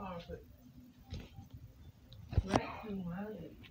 carpet. Vacuum, I,